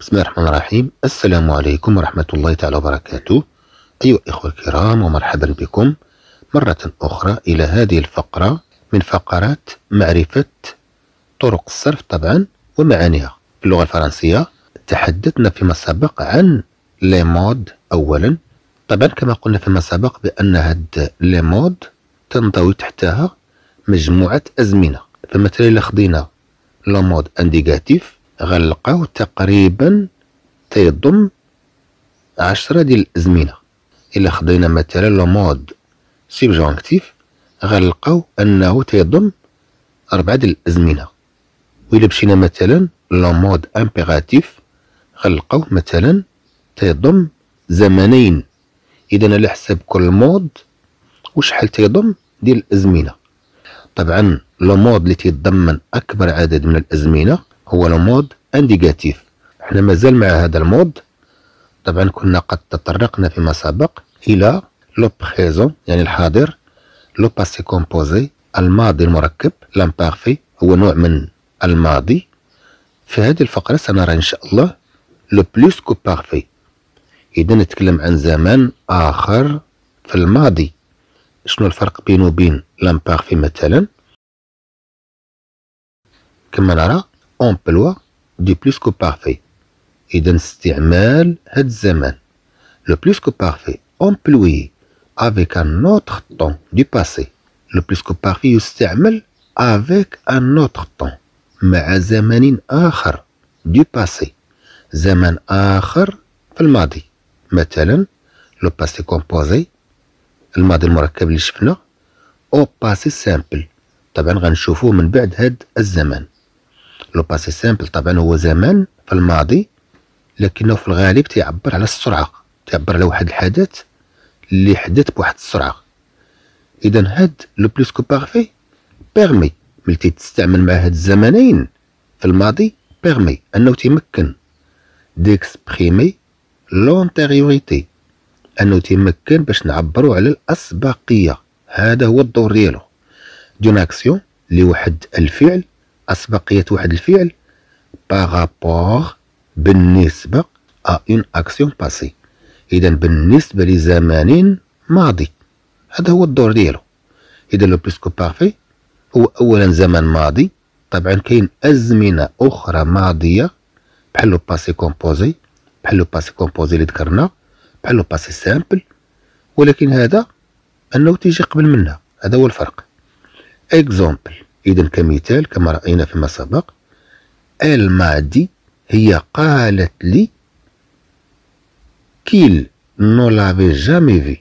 بسم الله الرحمن الرحيم. السلام عليكم ورحمة الله تعالى وبركاته. أيها الإخوة الكرام ومرحبا بكم مرة أخرى إلى هذه الفقرة من فقرات معرفة طرق الصرف طبعا ومعانيها. في اللغة الفرنسية تحدثنا فيما سبق عن les modes أولا. طبعا كما قلنا فيما سبق بأن هاد les modes تنضوي تحتها مجموعة أزمنة. فمثلا إلا خدينا le mode indicatif غنلقاو تقريبا تيضم عشرة ديال الأزمنة. إلا خدينا مثلا le mode subjonctif غنلقاو أنه تيضم أربعة ديال الأزمنة. وإلا مشينا مثلا le mode impératif غنلقاو مثلا تيضم زمنين. إذا على حساب كل mode وشحال تيضم ديال الأزمنة. طبعا le mode اللي تيتضمن أكبر عدد من الأزمنة هو ال mode indicatif إحنا مازال مع هذا ال mode. طبعا كنا قد تطرقنا فيما سبق إلى le présent يعني الحاضر le passé composé الماضي المركب l'imparfait هو نوع من الماضي. في هذه الفقرة سنرى إن شاء الله le plus-que-parfait إذا نتكلم عن زمان آخر في الماضي. شنو الفرق بينه وبين لامبارفي مثلا؟ كما نرى emploi du plus que parfait إذا استعمال هاد الزمان le plus que parfait employé avec un autre temps du passé. Le plus que parfait يستعمل avec un autre temps. مع زمن آخر du passé. زمن آخر في الماضي مثلا le passé composé الماضي المركب اللي شفنا أو passé simple طبعا غنشوفوه من بعد هاد الزمان le passé simple طبعا هو زمان في الماضي لكنه في الغالب تيعبر على السرعة. تعبر على واحد الحدث اللي حدث بواحد السرعة. إذا هاد le plus-que-parfait permet ملي تستعمل مع هاد الزمنين في الماضي permet أنه تيمكن d'exprimer l'antériorité أنه تيمكن باش نعبرو على الأسبقية. هذا هو الدور ديالو. d'une action لواحد الفعل أسبقية واحد الفعل par rapport بالنسبة à une action passée إذا بالنسبة لزمان ماضي. هذا هو الدور ديالو. إذا le plus-que-parfait هو أولا زمان ماضي. طبعا كاين أزمنة أخرى ماضية. بحال le passé composé بحال le passé composé اللي ذكرنا. بحال le passé simple ولكن هذا أنه تيجي قبل منها. هذا هو الفرق. exemple إذا كمثال كما رأينا فيما سبق elle m'a dit هي قالت لي qu'il ne l'avait jamais vu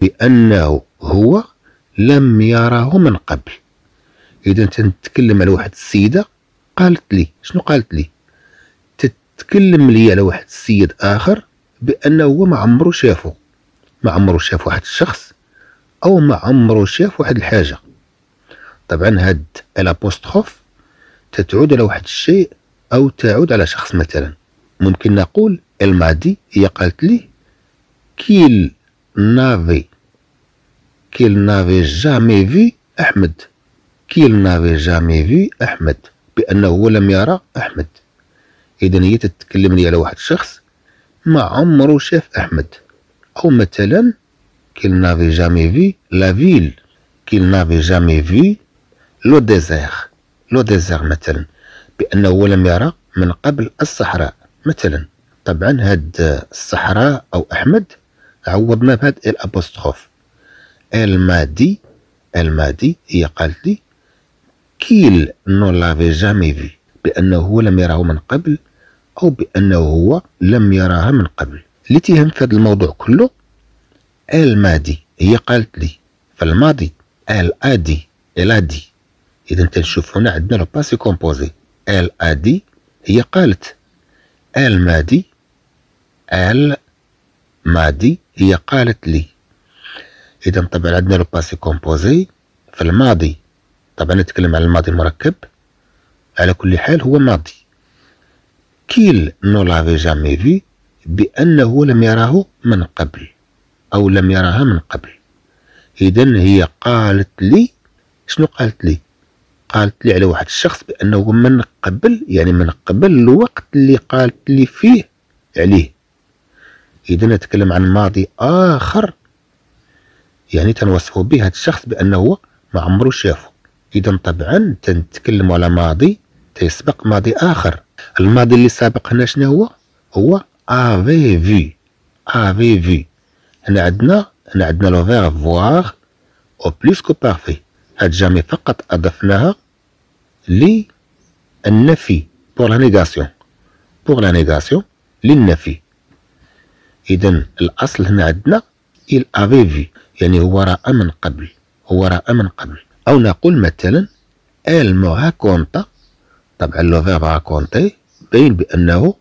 بأنه هو لم يره من قبل. إذا تنتكلم على واحد السيدة قالت لي شنو قالت لي؟ تتكلم لي على واحد السيد آخر بأنه هو ما عمرو شافه ما عمرو شاف واحد الشخص أو ما عمرو شاف واحد الحاجة. طبعا هاد ال apostrophe تتعود على واحد الشيء أو تعود على شخص مثلا. ممكن نقول elle m'a dit هي قالت لي qu'il n'avait qu'il n'avait jamais vu احمد qu'il n'avait jamais vu احمد بأنه هو لم يرى أحمد. اذا هي تتكلم لي على واحد الشخص ما عمره شاف أحمد. أو مثلا qu'il n'avait jamais vu la ville qu'il n'avait jamais vu le désert le désert مثلا بأنه لم يرى من قبل الصحراء مثلا. طبعا هاد الصحراء أو أحمد عوضنا بهاد الأبوستروف المادي المادي هي قالت لي qu'il ne l'avait jamais vu بأنه لم يره من قبل أو بأنه هو لم يراها من قبل. اللي تيهم في هذا الموضوع كله elle m'a dit هي قالت لي في الماضي الآدي الآدي. إذا تنشوف هنا عندنا le passé composé. elle a dit هي قالت. elle m'a dit elle m'a dit هي قالت لي. إذا طبعا عندنا le passé composé في الماضي. طبعا نتكلم عن الماضي المركب. على كل حال هو ماضي. qu'il ne l'avait jamais vu بأنه لم يراه من قبل أو لم يراها من قبل. إذا هي قالت لي. شنو قالت لي؟ قالت لي على واحد الشخص بأنه من قبل يعني من قبل الوقت اللي قالت لي فيه عليه. إذا نتكلم عن ماضي آخر يعني تنوصف به هذا الشخص بأنه ما عمرو شافه. إذا طبعا تنتكلم على ماضي تيسبق ماضي آخر. الماضي اللي سابق هنا شنو هو؟ هو افي في افي في هنا عندنا هنا عندنا le verbe voir au plus-que-parfait هاد jamais فقط أضفناها للنفي pour la négation pour la négation للنفي. اذا الأصل هنا عندنا il avait vu. يعني هو رأى من قبل. هو رأى من قبل. أو نقول مثلا elle me raconta طبعا le verbe raconter باين بأنه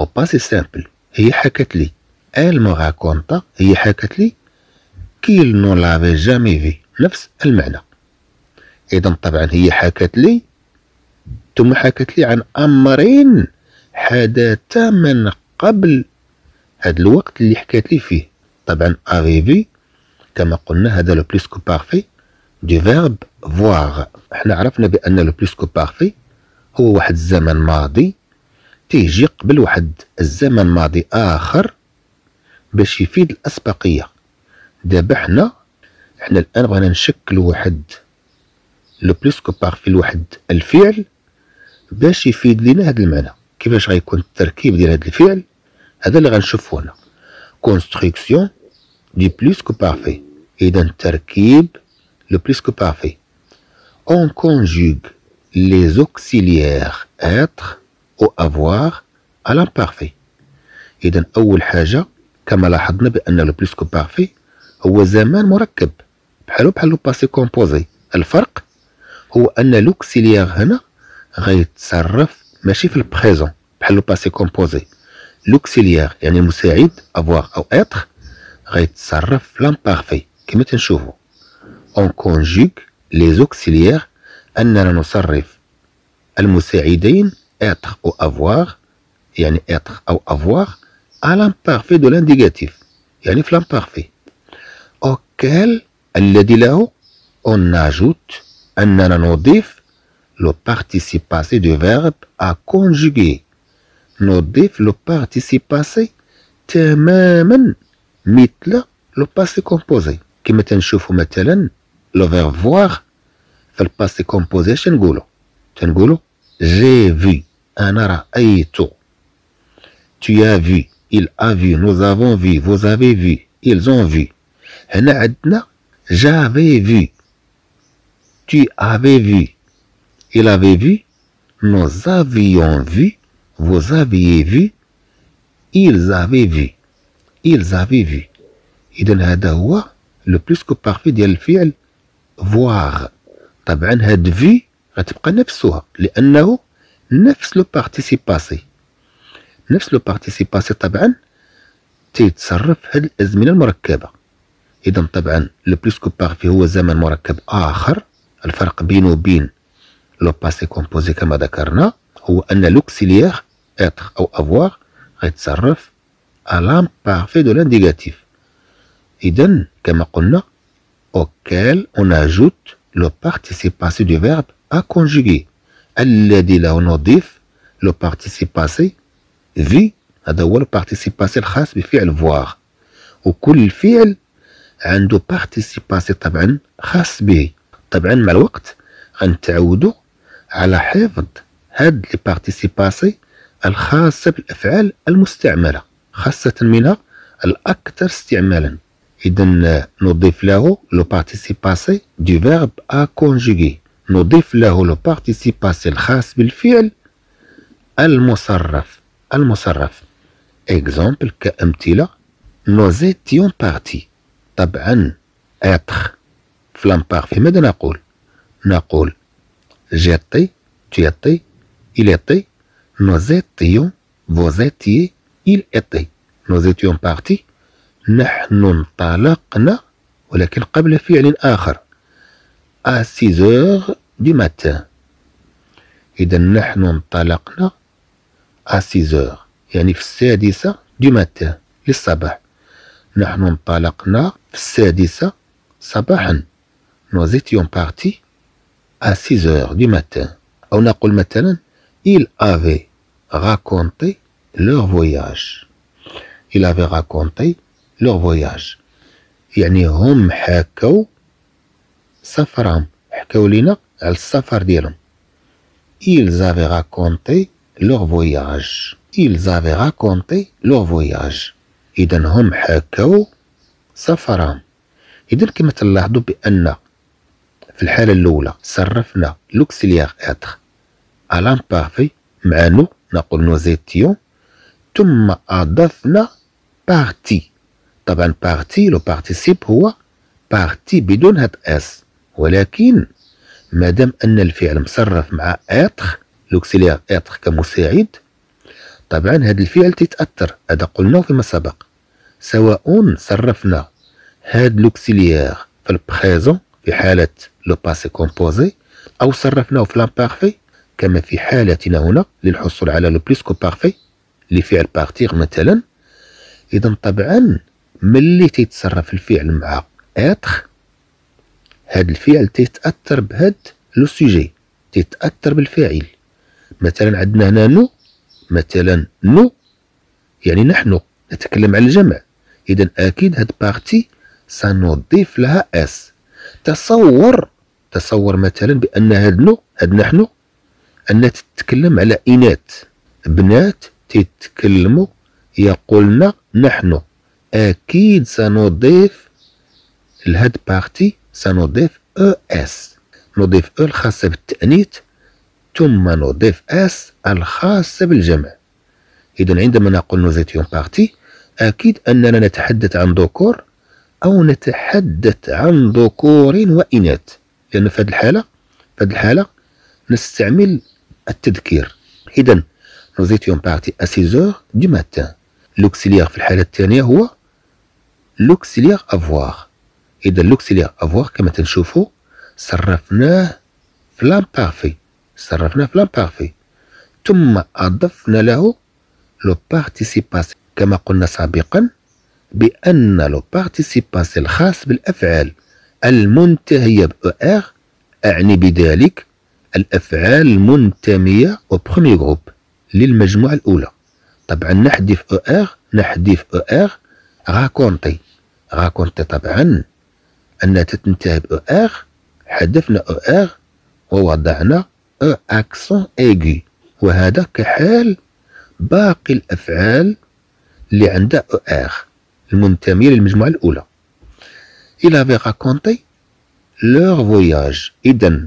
au passé simple هي حكت لي. Elle me raconta هي حكت لي. qu'il ne l'avait jamais vu. نفس المعنى. اذا طبعا هي حكت لي ثم حكت لي عن أمرين حدثا من قبل هذا الوقت اللي حكات لي فيه. طبعا اريفي كما قلنا هذا le plus-que-parfait du verbe voir إحنا عرفنا بأن le plus-que-parfait هو واحد الزمن ماضي تيجي قبل واحد الزمن ماضي آخر باش يفيد الأسبقية. دابا حنا حنا الآن بغينا نشكل واحد le plus-que-parfait لواحد الفعل باش يفيد لنا هذا المعنى. كيفاش غيكون التركيب ديال هذا الفعل؟ هذا اللي غنشوفو هنا. construction du plus-que-parfait اذا التركيب le plus-que-parfait on conjugue les auxiliaires être ou avoir à l'imparfait. اذا أول حاجة كما لاحظنا بأن le plus-que-parfait هو زمان مركب. بحالو بحال le passé composé الفرق هو أن l'auxiliaire هنا غيتصرف ماشي في ال présent بحال le passé composé. l'auxiliaire يعني المساعد avoir أو être غيتصرف في l'imparfait كما تنشوفوا on conjugue les auxiliaires أننا نصرف المساعدين être أو avoir يعني être أو avoir à l'imparfait de l'indicatif يعني في l'imparfait auquel الذي له on ajoute أننا نضيف le participe passé du verbe à conjuguer. نضيف le participe passé تماما مثل le passé composé كما تنشوفو مثلا le verbe voir في ال passé composé اش نقولو تنقولو j'ai vu أنا رايت tu as vu il a vu nous avons vu vous avez vu ils ont vu. هنا عندنا j'avais vu. Tu avais vu. Il avait vu nous avions vu Vous aviez vu Ils avaient vu Ils avaient vu. إذا هذا هو le plus-que-parfait ديال الفعل voir طبعا هاد vu غتبقى نفسها لأنه نفس le participe passé نفس le participe passé طبعا تيتصرف هاد الأزمنة المركبة إذا طبعا le plus-que-parfait هو زمن مركب آخر الفرق بينه وبين le passé composé كما ذكرنا هو أن l'auxiliaire être ou avoir غيتصرف à l'imparfait de l'indicatif. إذن كما قلنا auquel on ajoute le participe passé du verbe à conjuguer. الذي له نضيف le participe passé vu هذا هو ال participe passé الخاص بفعل voir وكل فعل عنده participe passé طبعا خاص به. طبعا مع الوقت غنتعودوا على حفظ هاد les participes passés الخاصة بالأفعال المستعملة خاصة منها الأكثر استعمالا. إذا نضيف له le participe passé du verbe à نضيف له le participe passé الخاص بالفعل المصرف. المصرف. exemples كأمثلة nous étions partis طبعا être في l'imparfait ماذا نقول؟ نقول j'étais tu étais il était étiez, il était. Nous étions partis. نحن انطلقنا ولكن قبل فعل آخر. 6 heures du matin. إذا نحن انطلقنا 6 heures. يعني في السادسة du matin للصباح. نحن انطلقنا في السادسة صباحا. nous étions partis à 6 heures du matin أو نقول مثلا il avait raconté leur voyage il avait raconté leur voyage يعني هم حكوا سفرهم حكوا لنا على السفر ديالهم ils avaient raconté leur voyage ils avaient raconté leur voyage إذا هم حكوا سفرهم إذا كما تلاحظوا بأن في الحالة الأولى صرفنا l'auxiliaire être à l'imparfait مع nous نقول nous étions ثم أضفنا parti طبعا parti le participe هو parti بدون هاد s ولكن مادام أن الفعل مصرف مع être l'auxiliaire être كمساعد طبعا هذا الفعل تتأثر. هذا قلناه فيما سبق. سواء صرفنا هاد l'auxiliaire في ال présent في حالة le passé composé أو صرفناه في l'imparfait كما في حالتنا هنا للحصول على le plus-que-parfait لفعل partir مثلا. إذا طبعا ملي تيتصرف الفعل مع être هاد الفعل تيتأثر بهاد le sujet تيتأثر بالفاعل. مثلا عندنا هنا نو مثلا نو يعني نحن نتكلم على الجمع. إذا أكيد هاد parti سنضيف لها s. تصور تصور مثلا بأن هاد nous هاد نحن أن تتكلم على إنات بنات تتكلموا يقولن نحن أكيد سنضيف لهاد parti سنضيف e s نضيف e الخاصة بالتأنيث ثم نضيف s الخاصة بالجمع. إذا عندما نقول nous étions partis أكيد أننا نتحدث عن ذكور أو نتحدث عن ذكور وإناث. لأن في هذه الحالة في هذه الحالة نستعمل التذكير. إذا nous étions partis à 6 du matin l'auxiliaire في الحالة الثانية هو l'auxiliaire avoir إذا l'auxiliaire avoir كما تنشوفوا صرفناه في l'imparfait صرفناه في l'imparfait ثم أضفنا له le participe passé كما قلنا سابقا بأن le participe passé الخاص بالأفعال. المنتهية ب er أعني بذلك الأفعال المنتمية au premier groupe للمجموعة الأولى. طبعا نحذف r نحذف r raconter raconter طبعا أنها تنتهي ب er حذفنا r ووضعنا e accent aigu وهذا كحال باقي الأفعال اللي عندها er المنتمية للمجموعة الأولى. Ils avaient raconté leur voyage. إذا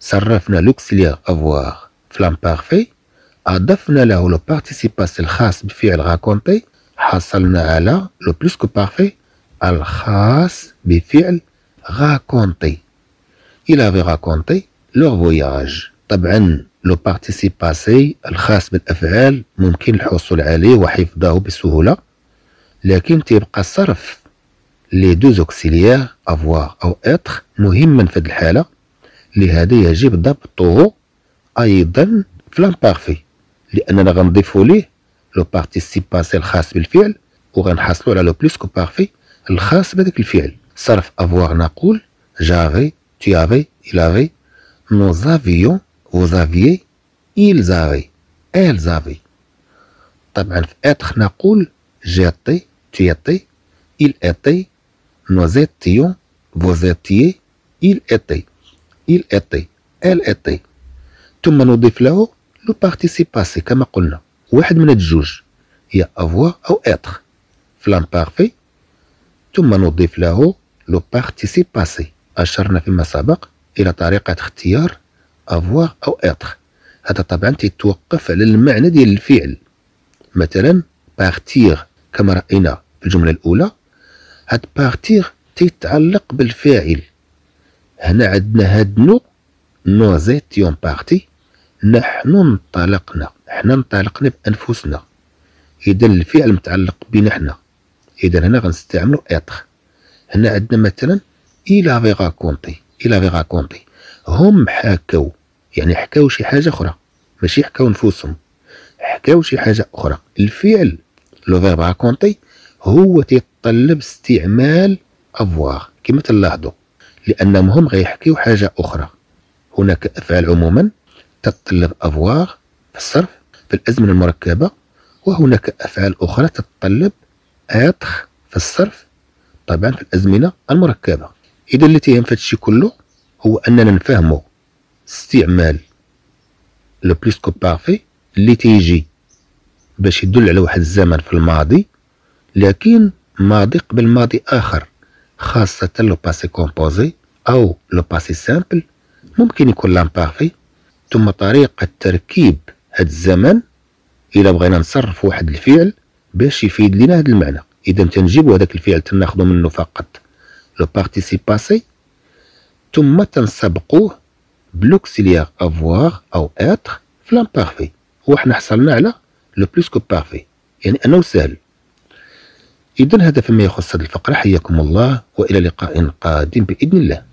صرفنا l'auxiliaire avoir في l'imparfait أضفنا له le participe passé الخاص بفعل raconter حصلنا على le plus-que-parfait الخاص بفعل raconter ils avaient raconté leur voyage. طبعا le participe passé الخاص بالافعال ممكن الحصول عليه وحفظه بسهوله لكن تيبقى الصرف les deux auxiliaires avoir أو être مهما في هذه الحاله لهذا يجب ضبطه أيضا في l'imparfait لأننا غنضيفو ليه le participe passé الخاص بالفعل وغنحصلو على le plus-que-parfait الخاص بهذاك الفعل. صرف avoir نقول j'avais avions vous aviez ils avaient elles avaient. طبعا في être نقول tu étais il était nous étions vous étiez il était il était elle était ثم نضيف له le participe passé كما قلنا واحد من الجوج هي avoir أو être في l'imparfait ثم نضيف له le participe passé اشرنا فيما سبق إلى طريقه اختيار avoir أو être هذا طبعا تتوقف على المعنى ديال الفعل مثلا partir كما راينا في الجمله الاولى هاد partir تيتعلق بالفاعل. هنا عندنا هاد nous nous étions partis. نحن انطلقنا حنا انطلقنا بأنفسنا. إذا الفعل متعلق بنا حنا. إذا هنا غنستعملو être هنا عندنا مثلا ils avaient raconté ils avaient raconté هم حكوا يعني حكاو شي حاجة أخرى ماشي حكاو نفوسهم. حكاو شي حاجة أخرى. الفعل le verbe raconter هو تيتطلب استعمال avoir كما تلاحظوا لأنهم هم غيحكيو حاجة أخرى. هناك أفعال عموما تتطلب avoir في الصرف في الأزمنة المركبة وهناك أفعال أخرى تتطلب être في الصرف طبعا في الأزمنة المركبة. إذا اللي تيهم في هادشي كله هو أننا نفهمو استعمال le plus-que-parfait اللي تيجي باش يدل على واحد الزمن في الماضي لكن ماضي قبل ماضي آخر خاصة le passé composé أو le passé simple ممكن يكون l'imparfait. ثم طريقة تركيب هاد الزمن إلا بغينا نصرف واحد الفعل باش يفيد لنا هاد المعنى. إذا تنجيبو هذاك الفعل تناخدو منه فقط؟ le participe passé ثم تنسبقوه ب l'auxiliaire avoir أو être في l'imparfait. وحنا حصلنا على le plus-que-parfait يعني أنه سهل. إذا هذا فيما يخص هذه الفقرة حياكم الله وإلى لقاء قادم بإذن الله.